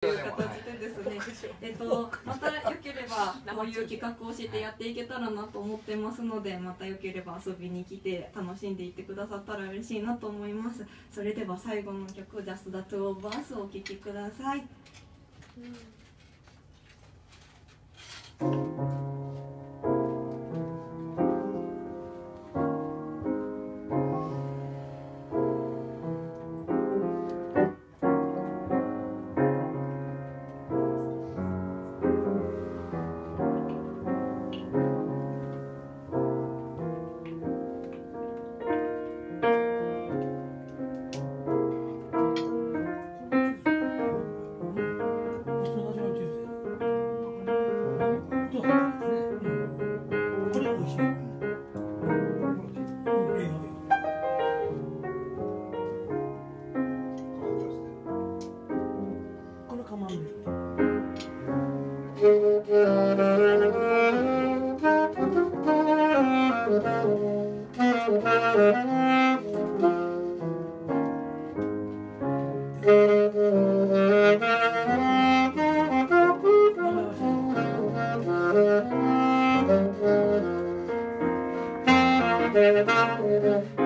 という形でですね、えっと、またよければこういう企画をしてやっていけたらなと思ってますのでまたよければ遊びに来て楽しんでいってくださったら嬉しいなと思います。それでは最後の曲「Just the Two of Us」をお聴きください、こ Thank you.